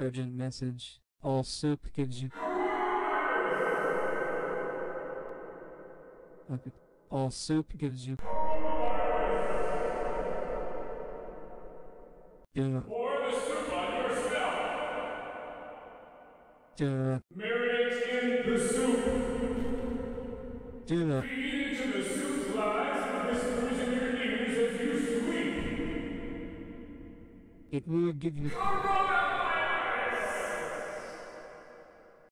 Urgent message. All soup gives you. Okay. All soup gives you. Duh. Pour the soup on yourself. Duh. Marinate in the soup. Duh. Feed into the soup's lies and whispers your ears as you squeak. It will give you.